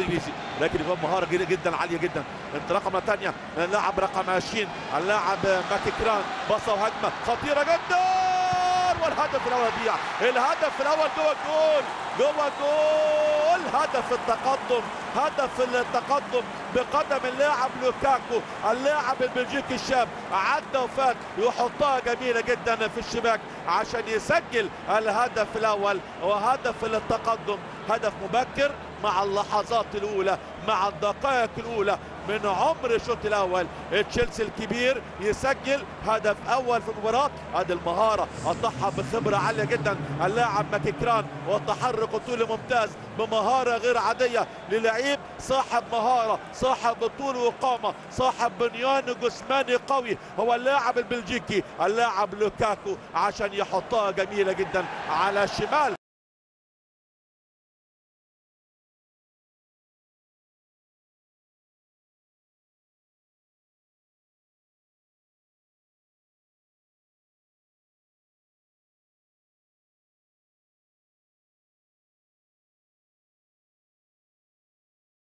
الإنجليزي. لكن يبقى مهارة جدا عالية جدا. انطلاقه مره ثانية اللاعب رقم 20 اللاعب ماكي كران بصة وهجمة. خطيرة جدا. والهدف الأول يضيع الهدف الأول جوه الجول. جوه الجول. هدف التقدم. هدف التقدم بقدم اللاعب لوكاكو. اللاعب البلجيكي الشاب. عدى وفات يحطها جميلة جدا في الشباك عشان يسجل الهدف الأول وهدف التقدم هدف مبكر. مع اللحظات الأولى مع الدقائق الأولى. من عمر الشوط الأول تشيلسي الكبير يسجل هدف أول في المباراة. هذه المهارة قطعها بخبرة عالية جدا. اللاعب ماكيكران والتحرك الطولي ممتاز بمهارة غير عادية للعيب. صاحب مهارة صاحب طول وقامة صاحب بنيان جسماني قوي. هو اللاعب البلجيكي اللاعب لوكاكو عشان يحطها جميلة جدا على شمال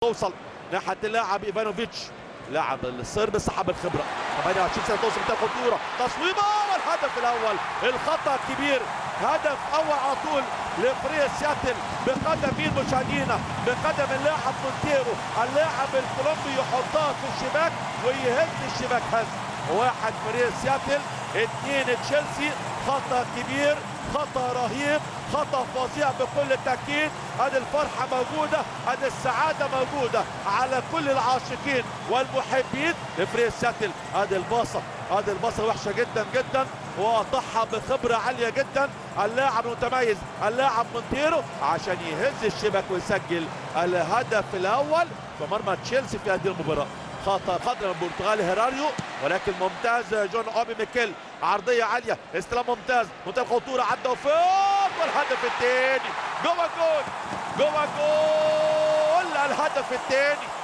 توصل ناحية اللاعب إيفانوفيتش. لاعب الصرب صاحب الخبره 28 سنه توصل بتاع خطوره تصويبه والهدف الأول. الخطأ الكبير. هدف أول على طول لفريق سياتل. بقدم مين مشاهدينا بقدم اللاعب مونتيرو. اللاعب الكولومبي يحطها في الشباك ويهز الشباك هز واحد فريق سياتل. اثنين تشيلسي خطأ كبير خطأ رهيب خطأ فظيع بكل تاكيد هذه الفرحة موجودة هذه السعادة موجودة على كل العاشقين والمحبين لفريق ساتل هذه الباصة هذه الباصة وحشة جدا جدا وقطعها بخبرة عالية جدا. اللاعب المتميز اللاعب مونتيرو عشان يهز الشبك ويسجل الهدف الأول في مرمى تشيلسي في هذه المباراة. خطا قدر البرتغالي هيراريو ولكن ممتاز جون أوبي ميكيل عرضية عالية استلام ممتاز منتهى الخطورة عدى وفوق والهدف الثاني جوه الجول جوه الجول الهدف الثاني.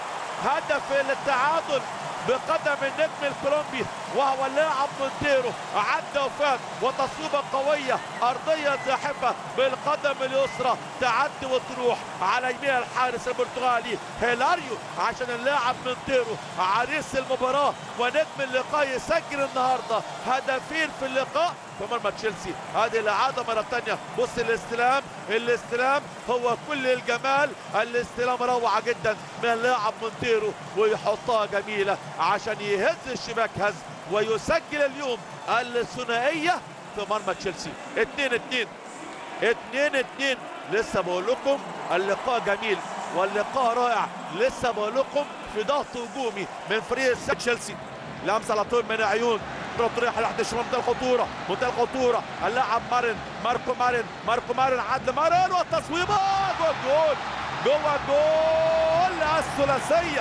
هدف التعادل بقدم النجم الكولومبي وهو اللاعب مونتيرو عدى وفات وتصويبة قوية أرضية زاحفه بالقدم اليسرى تعدي وتروح على يمين الحارس البرتغالي هيلاريو عشان اللاعب مونتيرو عريس المباراة ونجم اللقاء يسجل النهارده هدفين في اللقاء في مرمى تشيلسي. هذه الإعادة مرة ثانية بص الاستلام الاستلام هو كل الجمال. الاستلام روعة جدا من اللاعب مونتيرو ويحطها جميلة عشان يهز الشباك هز ويسجل اليوم الثنائية في مرمى تشيلسي. 2 2 2 2 لسه بقول لكم اللقاء جميل واللقاء رائع. لسه بقول لكم في ضغط هجومي من فريق تشيلسي. لمسه على طول من عيون. تروح لحد الشمال. منتهى الخطورة. منتهى الخطورة. اللاعب مارن ماركو مارن ماركو مارن عدل مارن والتصويبه جوه الجول جوه الجول الثلاثيه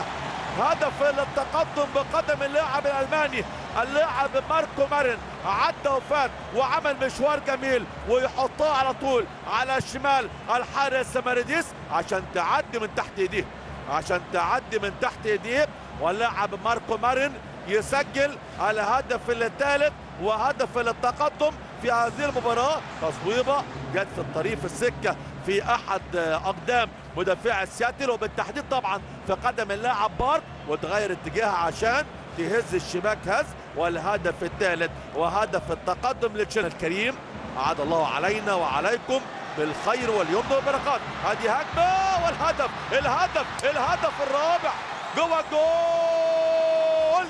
هدف للتقدم بقدم اللاعب الألماني اللاعب ماركو مارن عدى وفات وعمل مشوار جميل ويحطها على طول على الشمال الحارس ماريديس عشان تعدي من تحت إيديه. عشان تعدي من تحت إيديه. واللاعب ماركو مارن يسجل الهدف الثالث وهدف للتقدم في هذه المباراة. تصويبة جت في الطريق في السكة في أحد أقدام مدافع سياتل وبالتحديد طبعا في قدم اللاعب بارك وتغير اتجاهها عشان تهز الشباك هز والهدف الثالث وهدف التقدم لتشيلسي الكريم. أعاد الله علينا وعليكم بالخير واليمن والبركات هذه هجمة والهدف الهدف الهدف الرابع. جوه الجول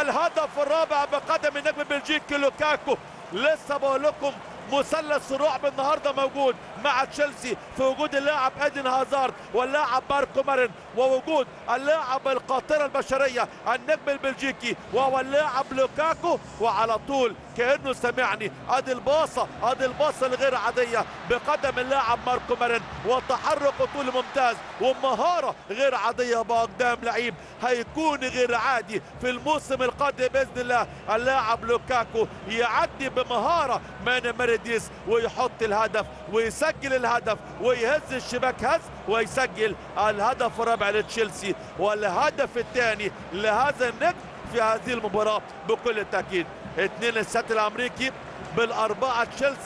الهدف الرابع بقدم النجم البلجيكي لوكاكو. لسه بقول لكم مثلث الرعب النهارده موجود مع تشيلسي في وجود اللاعب إيدن هازارد واللاعب ماركو مارن ووجود اللاعب القاطرة البشرية النجم البلجيكي وهو اللاعب لوكاكو. وعلى طول كأنه سمعني. ادي الباصة ادي الباصة الغير عادية. بقدم اللاعب ماركو مارين وتحرك طول ممتاز. ومهارة غير عادية باقدام لعيب. هيكون غير عادي في الموسم القادم بإذن الله. اللاعب لوكاكو يعدي بمهارة مان مارديس ويحط الهدف ويسجل الهدف ويهز الشباك هز ويسجل الهدف الرابع لتشيلسي. والهدف الثاني لهذا النجم في هذه المباراة بكل تأكيد 2 للست الأمريكي بالأربعة تشيلسي.